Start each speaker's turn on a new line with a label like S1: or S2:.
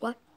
S1: What?